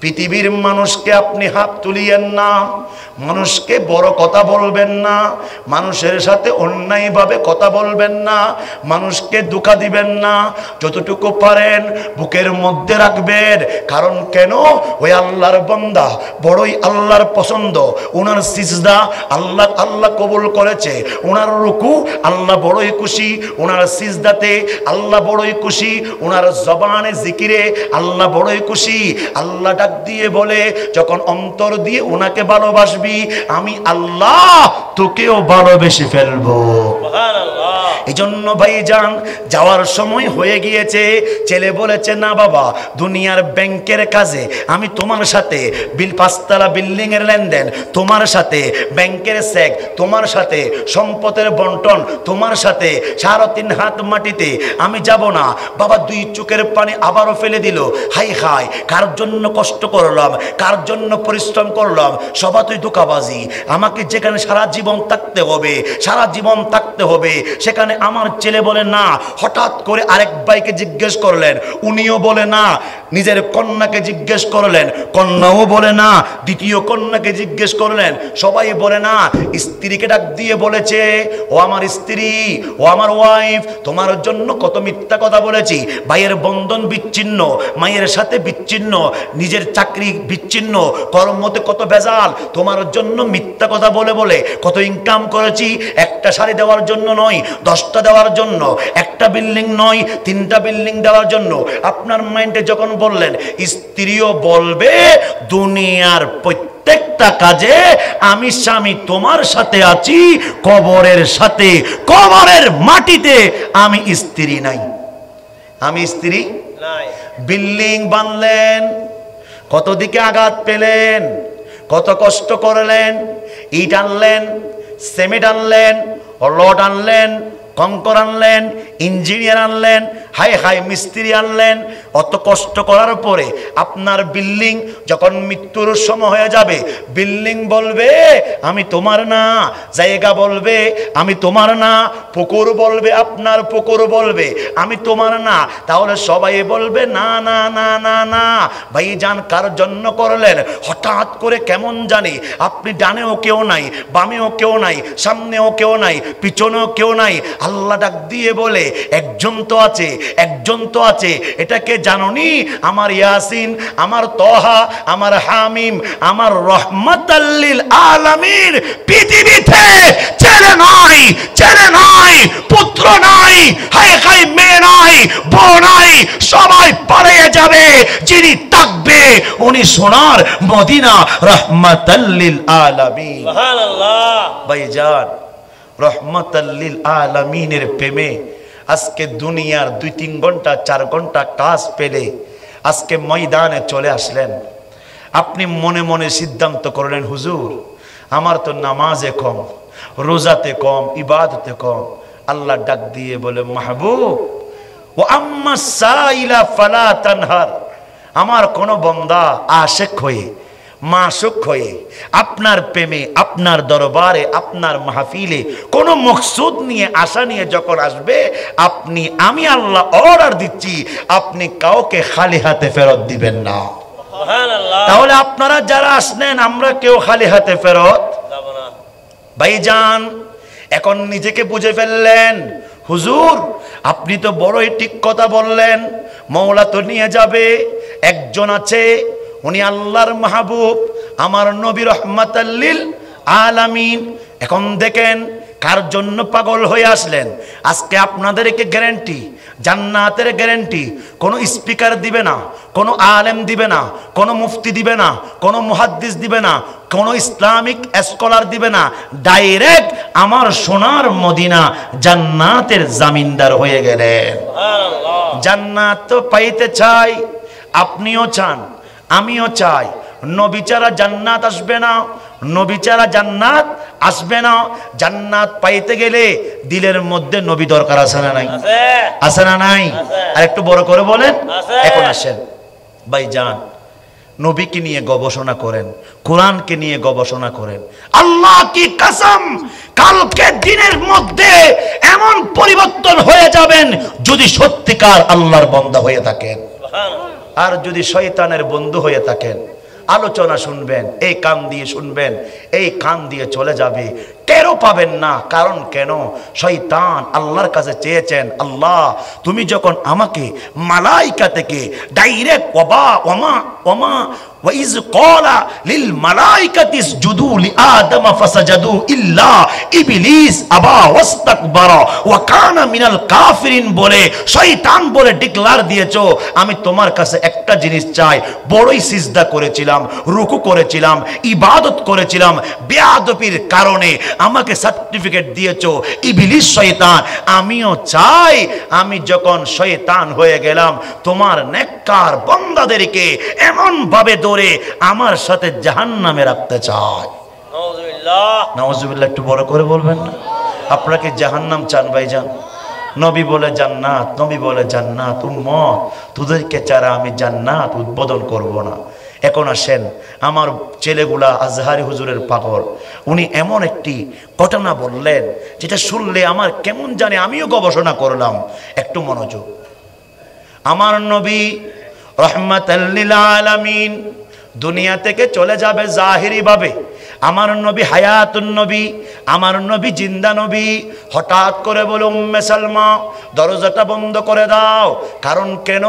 পৃথিবীর মানুষকে আপনি হাত তুলিয়েন না, মানুষকে বড় কথা বলবেন না, মানুষের সাথে অন্যায়ভাবে কথা বলবেন না, মানুষকে দুঃখা দিবেন না, যতটুকু পারেন বুকের মধ্যে রাখবেন। কারণ কেন? ওই আল্লাহর বন্দা বড়ই আল্লাহর পছন্দ। ওনার সিজদা আল্লাহ আল্লাহ কবুল করেছে। ওনার রুকু আল্লাহ বড়ই খুশি। ওনার সিজদাতে আল্লাহ বড়ই খুশি। ওনার জবানে জিকিরে আল্লাহ বড়ই খুশি। আল্লাহ ডাক দিয়ে বলে যখন অন্তর দিয়ে ওনাকে ভালোবাসবি আমি আল্লাহ তোকেও ভালোবেসে ফেলব। এই জন্য ভাই যান যাওয়ার সময় হয়ে গিয়েছে ছেলে বলেছে না বাবা দুনিয়ার ব্যাংকের কাজে আমি তোমার সাথে বিল পাঁচতলা বিল্ডিং এর লেনদেন তোমার সাথে ব্যাংকের চেক তোমার সাথে সম্পদের বন্টন তোমার সাথে সাড়ে তিন হাত মাটিতে আমি যাব না। বাবা দুই চোখের পানি আবারও ফেলে দিল। হাই হাই কার জন্য কষ্ট করলাম, কার জন্য পরিশ্রম করলাম সবা তুই ধোকাবাজি। আমাকে যেখানে সারা জীবন থাকতে হবে, সারা জীবন থাকতে হবে, সেখানে আমার ছেলে বলে না, হঠাৎ করে আরেক ভাইকে জিজ্ঞেস করলেন, উনিও বলে না, নিজের কন্যাকে জিজ্ঞেস করলেন, কন্যাও বলে না, দ্বিতীয় কন্যাকে জিজ্ঞেস করলেন, সবাই বলে না, স্ত্রীকে ডাক দিয়ে বলেছে, ও আমার স্ত্রী, ও আমার ওয়াইফ তোমার জন্য কত মিথ্যা কথা বলেছি, ভাইয়ের বন্ধন বিচ্ছিন্ন, মায়ের সাথে বিচ্ছিন্ন, নিজের চাকরি বিচ্ছিন্ন কর্মতে কত বেজাল তোমার জন্য মিথ্যা কথা বলে বলে কত ইনকাম করেছি একটা শাড়ি দেওয়ার জন্য নয় দশটা দেওয়ার জন্য একটা বিল্ডিং নয় তিনটা বিল্ডিং দেওয়ার জন্য। আপনার মাইন্ডে যখন বললেন স্ত্রীও বলবে দুনিয়ার প্রত্যেকটা কাজে আমি স্বামী তোমার সাথে আছি কবরের সাথে কবরের মাটিতে আমি স্ত্রী নাই। আমি স্ত্রী? বিল্ডিং বানলেন কত দিকে আঘাত পেলেন? কত কষ্ট করলেন? ইট আনলেন? সিমেন্ট আনলেন? লট আনলেন? কঙ্কর আনলেন, ইঞ্জিনিয়ার আনলেন হাই হাই মিস্ত্রি আনলেন। অত কষ্ট করার পরে আপনার বিল্ডিং যখন মৃত্যুর সময় হয়ে যাবে, বিল্ডিং বলবে, আমি তোমার না। জায়গা বলবে, আমি তোমার না। পুকুর বলবে, আপনার পুকুর বলবে, আমি তোমার না। তাহলে সবাই বলবে, না না না না না। ভাই যান কার জন্য করলেন? হঠাৎ করে কেমন জানি, আপনি ডানেও কেউ নাই, বামেও কেউ নাই, সামনেও কেউ নাই, পিছনেও কেউ নাই। আল্লাহ ডাক দিয়ে বলে একজন তো আছে একজন তো আছে এটাকে জাননি? আমার ইয়াসিন আমার তহা আমার হামিম আমার রহমতাল্লিল আলামিন পৃথিবীতে ছেলে নাই ছেলে নাই পুত্র নাই হাই হাই মেয়ে নাই বউ নাই সবাই পালিয়ে যাবে যিনি থাকবে উনি সোনার মদিনা রহমতাল্লিল আলামিন। ভাইজান রহমতাল্লিল আলামিনের প্রেমে। আজকে দুনিয়ার দুই তিন ঘণ্টা, চার ঘণ্টা কাজ পেলে আজকে ময়দানে চলে আসলেন। আপনি মনে মনে সিদ্ধান্ত করলেন, হুজুর, আমার তো নামাজে কম, রোজাতে কম, ইবাদতে কম। আল্লাহ ডাক দিয়ে বলে, মাহবুব ও আম্মা সাইলা ফালা তানহার। আমার কোন বন্দা আশেক হয়ে মাসুক হয়ে আপনার প্রেমে আপনার দরবারে আপনার মাহফিলে কোনো মকসুদ নিয়ে আশা নিয়ে যখন আসবে আপনি আমি আল্লাহ অর্ডার দিচ্ছি আপনি কাউকে খালি হাতে ফেরত দিবেন না। তাহলে আপনারা যারা আসলেন আমরা কেউ খালি হাতে ফেরত ভাইজান এখন নিজেকে বুঝে ফেললেন। হুজুর আপনি তো বড়ই ঠিক কথা বললেন। মৌলা তো নিয়ে যাবে একজন আছে উনি আল্লাহর মাহবুব আমার নবী রহমাতাল্লিল আলামিন। এখন দেখেন কার জন্য পাগল হয়ে আসলেন। আজকে আপনাদেরকে গ্যারেন্টি জান্নাতের গ্যারেন্টি। কোনো স্পিকার দিবে না কোনো আলেম দিবে না কোনো মুফতি দিবে না কোনো মুহাদ্দিস দিবে না কোনো ইসলামিক স্কলার দিবে না। ডাইরেক্ট আমার সোনার মদিনা জান্নাতের জামিনদার হয়ে গেলেন। জান্নাত তো পাইতে চাই আপনিও চান। আমিও চাই। নবিচারা জান্নাত আসবে না। নবিচারা জান্নাত আসবে না। জান্নাত পাইতে গেলে দিলের মধ্যে নবী দরকার আছে না নাই? আছে। না নাই? আর একটু বড় করে বলেন। এখন আসেন। ভাই যান। নবীকে নিয়ে গবেষণা করেন। কোরআনকে নিয়ে গবেষণা করেন। আল্লাহ কি কাসম? কালকে দিনের মধ্যে এমন পরিবর্তন হয়ে যাবেন যদি সত্যিকার আল্লাহর বন্দা হয়ে থাকেন। আর যদি শয়তানের বন্ধু হয়ে থাকেন, আলোচনা শুনবেন, এই কান দিয়ে শুনবেন, এই কান দিয়ে চলে যাবে, টেরও পাবেন না। কারণ কেন? শয়তান আল্লাহর কাছে চেয়েছেন, আল্লাহ, তুমি যখন আমাকে, মালাইকা থেকে ডাইরেক্ট ওবা, ওমা ওমা وإذ قال للملائكة اسجدوا لآدم فسجدوا إلا إبليس أبى واستكبر وكان من الكافرين বলে শয়তান বলে ডিক্লার দিয়েছো আমি তোমার কাছে একটা জিনিস চাই বড়ই সিজদা করেছিলাম রুকু করেছিলাম ইবাদত করেছিলাম বেয়াদবির কারণে আমাকে সার্টিফিকেট দিয়েছো ইবলিস শয়তান আমিও চাই আমি যখন শয়তান হয়ে গেলাম তোমার নেককার বান্দাদেরকে এমন ভাবে ধরে আমার সাথে জাহান্নামে রাখতে চায়। নওয়াজুবিল্লাহ একটু বড় করে বলবেন না? আপনাকে জাহান্নাম চান ভাইজান। নবী বলে জান্নাত নবী বলে জান্নাত উম্মত তোদেরকে চারা আমি জান্নাত উদ্বোধন করব না। এখন আসেন আমার ছেলেগুলা আজহারি হুজুরের পাগল। উনি এমন একটি ঘটনা বললেন যেটা শুনলে আমার কেমন জানে আমিও গবেষণা করলাম। একটু মনোযোগ। আমার নবী রহমাতাল্লিল আলামিন দুনিয়া থেকে চলে যাবে জাহিরি ভাবে আমার নবী হায়াতুন নবী, আমার নবী জিন্দা নবী। হঠাৎ করে বলে, উম্মে সালমা, দরজাটা বন্ধ করে দাও। কারণ কেন?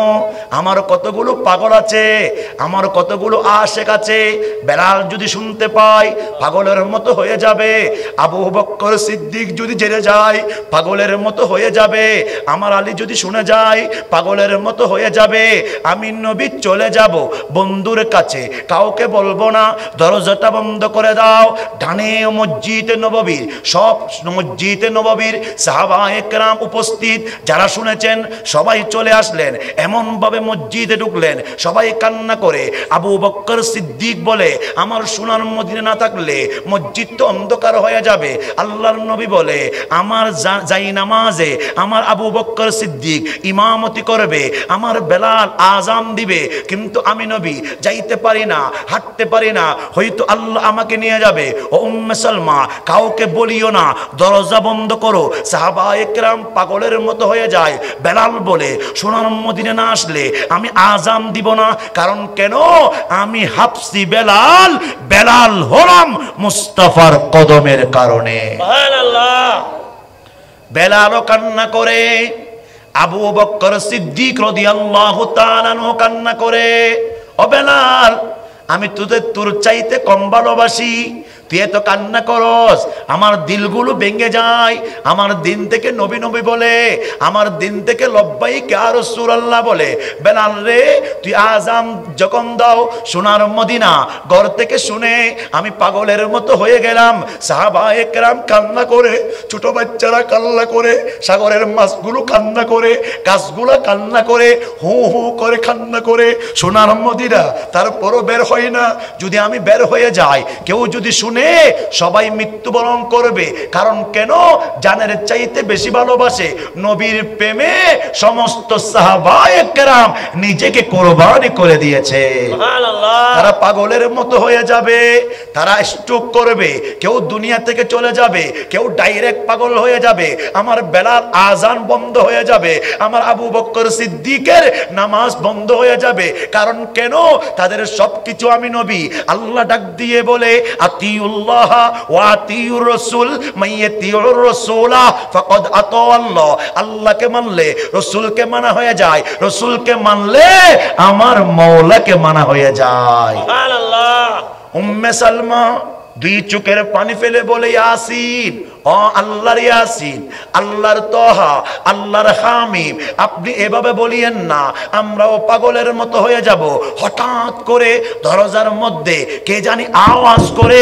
আমার কতগুলো পাগল আছে, আমার কতগুলো আশেক আছে। বেলাল যদি শুনতে পায়, পাগলের মতো হয়ে যাবে। আবু বক্কর সিদ্দিক যদি জেনে যায়, পাগলের মতো হয়ে যাবে। আমার আলী যদি শুনে যায়, পাগলের মতো হয়ে যাবে। আমি নবী চলে যাব বন্ধুর কাছে। কাউকে বলব না, দরজাটা বন্ধ করে দাও। ডানে মসজিদ নববীর সব মসজিদ নববীর সাহাবা একরাম উপস্থিত, যারা শুনেছেন, সবাই চলে আসলেন এমন ভাবে মসজিদে ঢুকলেন, সবাই কান্না করে। আবু বক্কর সিদ্দিক বলে, আমার সোনার মদিনে না থাকলে মসজিদ তো অন্ধকার হয়ে যাবে। আল্লাহর নবী বলে, আমার যাই নামাজে আমার আবু বক্কর সিদ্দিক ইমামতি করবে, আমার বেলাল আজাম দিবে, কিন্তু আমি নবী, যাইতে পারি না হাঁটতে পারি না হয়তো আল্লাহ আমাকে নিয়ে যাবে। ও উম্মে সালমা কাউকে বলিও না দরজা বন্ধ করো। সাহাবা একরাম পাগলের মতো হয়ে যায়। বেলাল বলে সোনার মদিনে না আসলে আমি আজাম দিব না কারণ কেন? আমি হাফসি বেলাল বেলাল হলাম মুস্তাফার কদমের কারণে। বেলালও কান্না করে আবু বক্কর সিদ্দিক রাদিয়াল্লাহু তাআলা কান্না করে। ও বেলাল আমি তোদের তোর চাইতে কম ভালোবাসি। তুই এত কান্না করস। আমার দিলগুলো ভেঙে যায়। আমার দিন থেকে নবী নবী বলে, আমার দিন থেকে লব্বাই কে আর সুরাল্লাহ বলে। বেলাল রে, তুই আজাম যখন দাও সোনার মদিনা, ঘর থেকে শুনে আমি পাগলের মতো হয়ে গেলাম। সাহাবা একরাম কান্না করে, ছোট বাচ্চারা কান্না করে, সাগরের মাছগুলো কান্না করে, গাছগুলো কান্না করে, হু হু করে কান্না করে, সোনার মদিনা তারপরও বের হয় না। যদি আমি বের হয়ে যাই, কেউ যদি শুনে সবাই মৃত্যুবরণ করবে। কারণ কেন? জানের চাইতে বেশি ভালোবাসে নবীর প্রেমে সমস্ত সাহাবায়করাম নিজেকে কোরবানি করে দিয়েছে। তারা পাগলের মতো হয়ে যাবে তারা স্ট্রোক করবে কেউ দুনিয়া থেকে চলে যাবে কেউ ডাইরেক্ট পাগল হয়ে যাবে আমার বেলার আজান বন্ধ হয়ে যাবে আমার আবু বক্কর সিদ্দিকের নামাজ বন্ধ হয়ে যাবে। কারণ কেন? তাদের সবকিছু আমি নবী। আল্লাহ ডাক দিয়ে বলে আতিউল্লাহ ওয়া আতিউর রাসূল মাইয়াতিউর রাসূলা ফাকাদ আতা আল্লাহ আল্লাহকে মানলে রাসূলকে মানা হয়ে যায়। রাসূলকে মানলে আমার মৌলাকে মানা হয়ে যায়। সুবহানাল্লাহ। উম্মে সালমা দুই চোখের পানি ফেলে বলে ইয়াসিন ও আল্লাহর ইয়াসিন আল্লাহর তহা আল্লাহর হামিম আপনি এভাবে বলিয়েন না আমরাও পাগলের মতো হয়ে যাব। হঠাৎ করে দরজার মধ্যে কে জানি আওয়াজ করে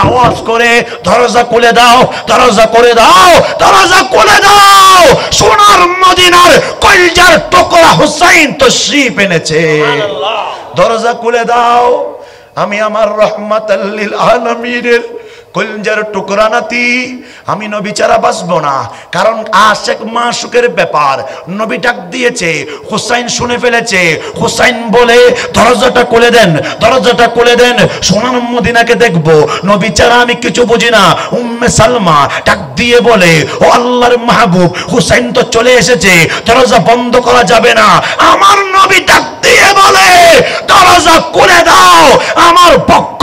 আওয়াজ করে দরজা খুলে দাও দরজা করে দাও দরজা খুলে দাও সোনার মদিনার কলজার টুকরা হুসাইন তো শিপ এনেছে দরজা খুলে দাও আমি আমার রহমাতাল্লিল আলমীরের কলজার টুকরা নাতি, আমি নবী ছাড়া বাঁচবো না। কারণ আশেক মাসুকের ব্যাপার। নবী ডাক দিয়েছে শুনে ফেলেছে। বলে, দরজাটা খুলে দেন, দরজাটা খুলে দেন মদিনাকে নবী ছাড়া আমি কিছু বুঝি না। উম্মে সালমা ডাক দিয়ে বলে, ও আল্লাহর মাহবুব, হুসাইন তো চলে এসেছে, দরজা বন্ধ করা যাবে না। আমার নবী ডাক দিয়ে বলে, দরজা খুলে দাও, আমার পক্ষ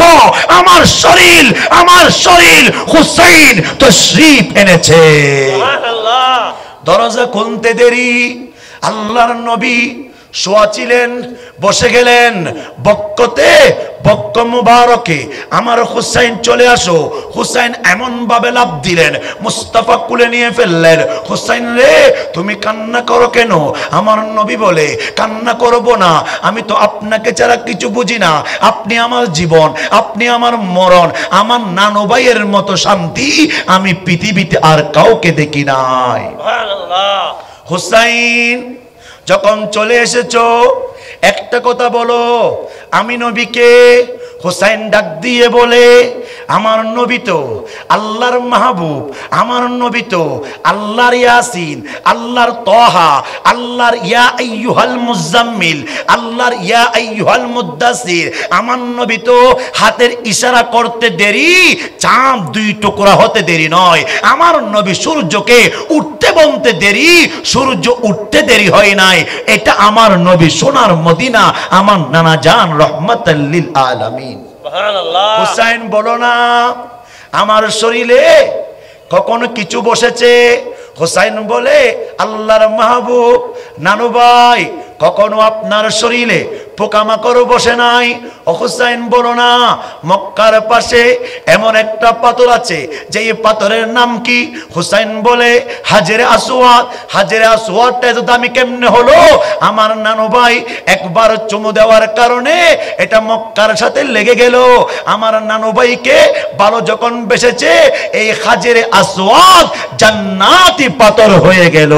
আমার শরীর আমার শরীর হুসাইন তো শ্রীপ এনেছে দরজা খুলতে দেরি আল্লাহর নবী শোয়া ছিলেন বসে গেলেন বক্কতে বক্ক মুবারকে আমার হুসাইন চলে আসো। হুসাইন এমন ভাবে লাভ দিলেন মুস্তাফা কুলে নিয়ে ফেললেন। হুসাইন রে তুমি কান্না করো কেন? আমার নবী বলে কান্না করব না। আমি তো আপনাকে ছাড়া কিছু বুঝি না। আপনি আমার জীবন আপনি আমার মরণ আমার নানু ভাইয়ের মতো শান্তি আমি পৃথিবীতে আর কাউকে দেখি নাই। হুসাইন যখন চলে এসেছ একটা কথা বলো। আমি নবীকে হুসাইন ডাক দিয়ে বলে, আমার নবী তো আল্লাহর মাহবুব, আমার নবী তো আল্লাহর ইয়াসিন, আল্লাহর তহা আল্লাহর ইয়া আইয়ুহাল মুজাম্মিল, আল্লাহর ইয়া আইয়ুহাল মুদ্দাসির আমার নবী তো হাতের ইশারা করতে দেরি, চাঁদ দুই টুকরা হতে দেরি নয়। আমার নবী সূর্যকে উঠতে বলতে দেরি, সূর্য উঠতে দেরি হয় নাই। এটা আমার নবী সোনার মদিনা, আমার নানা জান রহমতাল্লিল আলামিন। হুসাইন বলো না আমার শরীরে কখনো কিছু বসেছে? হুসাইন বলে আল্লাহর মাহবুব নানু ভাই কখনো আপনার শরীরে পোকামাকড় বসে নাই? হুসাইন বলো না মক্কার পাশে এমন একটা পাথর আছে যে এই পাথরের নাম কি? হুসাইন বলে হাজেরে আসওয়াদ। হাজেরে আসওয়াদটা এত দামি কেমনে হলো? আমার নানু ভাই একবার চুমু দেওয়ার কারণে এটা মক্কার সাথে লেগে গেল। আমার নানু ভাইকে ভালো যখন বেসেছে এই হাজেরে আসওয়াদ জান্নাতি পাথর হয়ে গেল।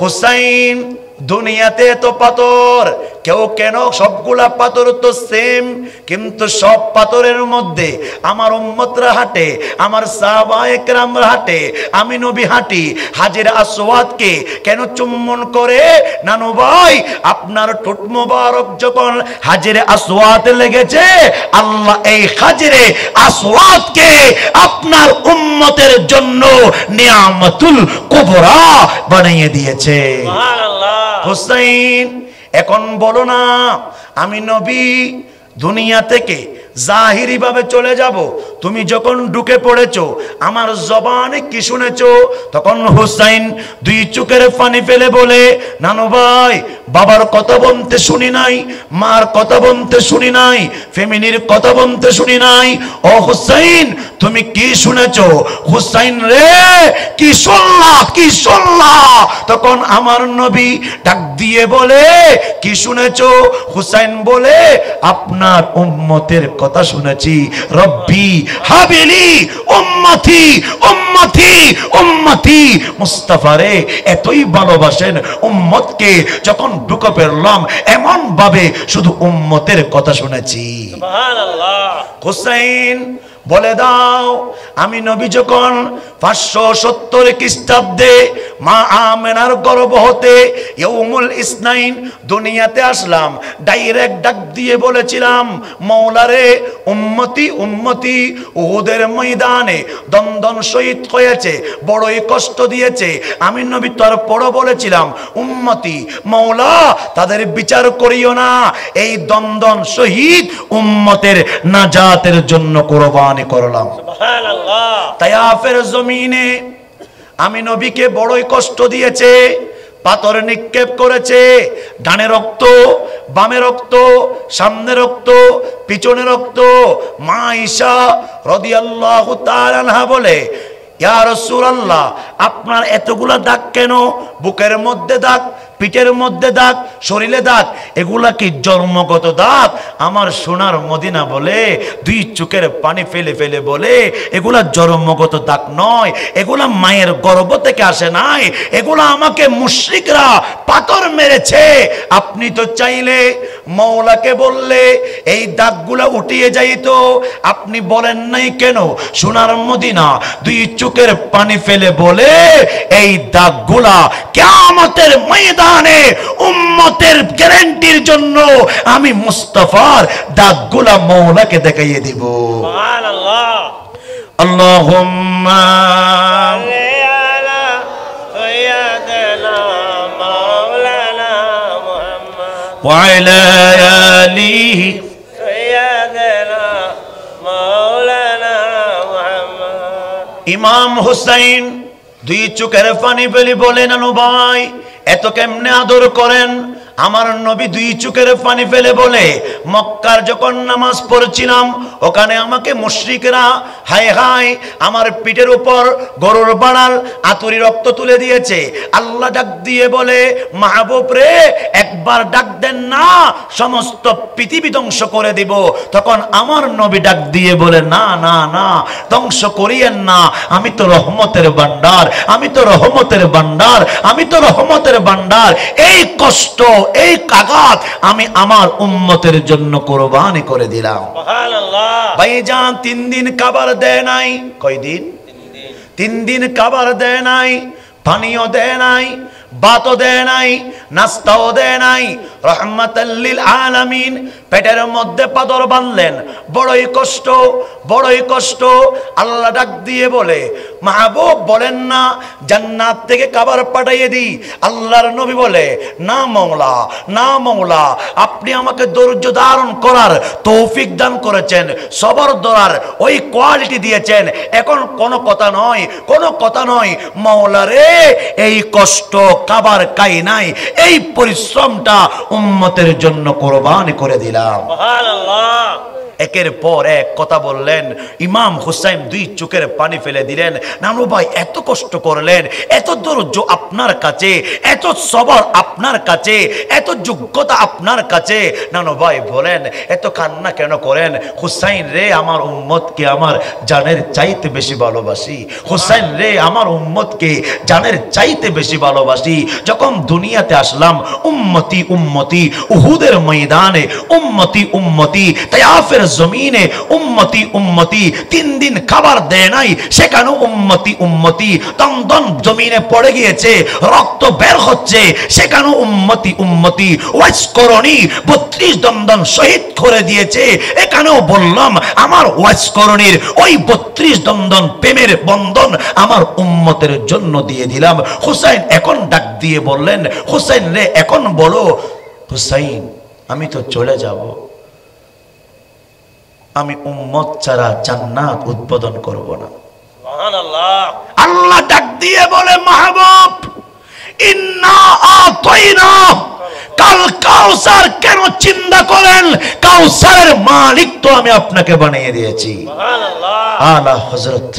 হুসাইন দুনিয়াতে তো পাথর। কেউ কেন সবগুলা পাথর তো সেম কিন্তু সব পাথরের মধ্যে আমার উম্মতরা হাঁটে, আমার সাহবায়করামরা হাঁটে, আমি নবী হাঁটি, হাজির আসওয়াদকে কেন চুম্বন করে? নানু ভাই, আপনার ঠোঁট মোবারক যখন হাজির আসওয়াদ লেগেছে, আল্লাহ এই হাজিরে আসওয়াদকে আপনার উম্মতের জন্য নিয়ামতুল কুবরা বানিয়ে দিয়েছে। সুবহানাল্লাহ। হুসাইন এখন বলো না আমি নবী দুনিয়া থেকে জাহিরি ভাবে চলে যাব। তুমি যখন ঢুকে পড়েছো, আমার জবানে কি শুনেছো? তখন হুসাইন দুই চোখের পানি ফেলে বলে, নানু ভাই, বাবার কথা বলতে শুনি নাই, মার কথা বলতে শুনি নাই ফ্যামিলির কথা বলতে শুনি নাই। ও হুসাইন, তুমি কি শুনেছো? হুসাইন রে, কি শুনলা কি শুনলা? তখন আমার নবী ডাক দিয়ে বলে, কি শুনেছো? হুসাইন বলে, আপনার উম্মতের কথা শুনেছি রব্বি হাবিলি উম্মতি উম্মতি উম্মতি। মুস্তাফারে এতই ভালোবাসেন উম্মতকে যখন ঢুকে পেরলাম এমন ভাবে শুধু উম্মতের কথা শুনেছি। সুবহানাল্লাহ। হুসাইন বলে দাও, আমি নবী যখন পাঁচশো সত্তর খ্রিস্টাব্দে মা আমেনার গর্ভ হতে ইউমুল ইসনাইন দুনিয়াতে আসলাম, ডাইরেক্ট ডাক দিয়ে বলেছিলাম, মৌলারে, উম্মতি উম্মতি, উহুদের ময়দানে দন্দন শহীদ হয়েছে, বড়ই কষ্ট দিয়েছে। আমি নবী তারপরও বলেছিলাম, উম্মতি, মৌলা, তাদের বিচার করিও না, এই দন্দন শহীদ উম্মতের নাজাতের জন্য কোরবানি করলাম। তাই তায়াফের জমিনে আমি নবীকে বড়ই কষ্ট দিয়েছে পাথর নিক্ষেপ করেছে ডানে রক্ত বামে রক্ত সামনে রক্ত পিছনে রক্ত মা ঈশা রদিয়াল্লাহ তাআলা বলে ইয়া আপনার এতগুলা দাগ কেন? বুকের মধ্যে দাগ, পিঠের মধ্যে দাগ, শরীরে দাগ, এগুলা কি জন্মগত দাগ? আমার সোনার মদিনা বলে, দুই চোখের পানি ফেলে ফেলে বলে, এগুলা জন্মগত দাগ নয়, এগুলা মায়ের গর্ব থেকে আসে নাই, এগুলা আমাকে মুশ্রিকরা পাথর মেরেছে। আপনি তো চাইলে মৌলাকে বললে এই দাগগুলা উঠিয়ে যাইতো আপনি বলেন নাই কেন? সোনার মদিনা দুই চোখের পানি ফেলে বলে এই দাগগুলা কেমতের ময়দানে উম্মতের গ্যারেন্টির জন্য আমি মুস্তফার দাগগুলা মৌলাকে দেখাইয়ে দিব। আল্লাহ وعلى آله سيدنا مولانا محمد ইমাম হুসাইন দুই চোখের পানি পেলি বলেন আনু ভাই এত কেমনে আদর করেন আমার নবী দুই চোখের পানি ফেলে বলে, মক্কার যখন নামাজ পড়ছিলাম, ওখানে আমাকে মুশরিকরা হাই হাই আমার পিঠের উপর গরুর বাড়াল, আতুরি রক্ত তুলে দিয়েছে। আল্লাহ ডাক দিয়ে বলে, মাহবুব রে, একবার ডাক দেন না, সমস্ত পৃথিবী ধ্বংস করে দিব। তখন আমার নবী ডাক দিয়ে বলে, না না না, ধ্বংস করিয়েন না, আমি তো রহমতের ভান্ডার আমি তো রহমতের ভান্ডার আমি তো রহমতের ভান্ডার এই কষ্ট এই কাগজ আমি আমার উম্মতের জন্য কোরবানি করে দিলাম। ভাই যান তিন দিন কাবার দেয় নাই। কয়দিন তিন দিন কাবার দেয় নাই পানীয় দেয় নাই ভাতও দেয় নাই নাস্তাও দেয় নাই। রহমাতাল্লিল আলামিন পেটের মধ্যে পাদর বাঁধলেন। বড়ই কষ্ট বড়ই কষ্ট। আল্লাহ ডাক দিয়ে বলে, মাহবুব, বলেন না, জান্নাত থেকে খাবার পাঠাইয়ে দিই। আল্লাহর নবী বলে, না মংলা না মংলা আপনি আমাকে ধৈর্য ধারণ করার তৌফিক দান করেছেন, সবর ধরার ওই কোয়ালিটি দিয়েছেন। এখন কোনো কথা নয়, কোনো কথা নয় মৌলা রে, এই কষ্ট খাবার কাই নাই, এই পরিশ্রমটা উম্মতের জন্য কোরবানি করে দিলাম। سبحان الله. একের পর এক কথা বললেন। ইমাম হুসাইন দুই চোখের পানি ফেলে দিলেন। নানু ভাই, এত কষ্ট করলেন, এত ধৈর্য আপনার কাছে, এত সবর আপনার কাছে, এত যোগ্যতা আপনার কাছে। নানু ভাই বলেন, এত কান্না কেন করেন? হুসাইন রে, আমার উম্মতকে আমার জানের চাইতে বেশি ভালোবাসি। হুসাইন রে, আমার উম্মতকে জানের চাইতে বেশি ভালোবাসি। যখন দুনিয়াতে আসলাম, উম্মতি উম্মতি, উহুদের ময়দানে, উম্মতি উম্মতি, তায়াফের জমিনে উম্মতি উম্মতি, তিন দিন খাবার দেয় নাই সেখানে উম্মতি উম্মতি দন্দন জমিনে পড়ে গিয়েছে, রক্ত বের হচ্ছে সেখানে উম্মতি উম্মতি ওয়াইস করণী বত্রিশ দন্দন শহীদ করে দিয়েছে, এখানেও বললাম, আমার ওয়াইস করণীর ওই বত্রিশ দন্দন প্রেমের বন্ধন আমার উম্মতের জন্য দিয়ে দিলাম। হুসাইন এখন ডাক দিয়ে বললেন, হুসাইন রে, এখন বলো, হুসাইন, আমি তো চলে যাব। আমি উম্মত ছাড়া জান্নাত উদ্বোধন করব না। আল্লাহ ডাক দিয়ে বলে মাহবুব ইন্না আতাইনা কাল কাউসার কেন চিন্তা করেন কাউসারের মালিক তো আমি আপনাকে বানিয়ে দিয়েছি। আলা হজরত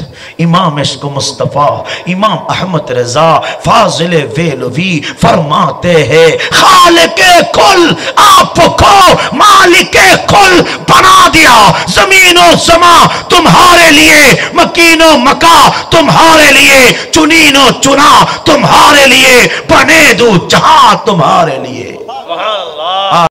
امام عشق مصطفیٰ امام احمد رضا فاضل ویلوی فرماتے ہیں خالق کل آپ کو مالک کل بنا دیا زمین و سما تمہارے لیے مکین و مکہ تمہارے لیے چنین و چنا تمہارے لیے بنے دو جہاں تمہارے لیے Wow.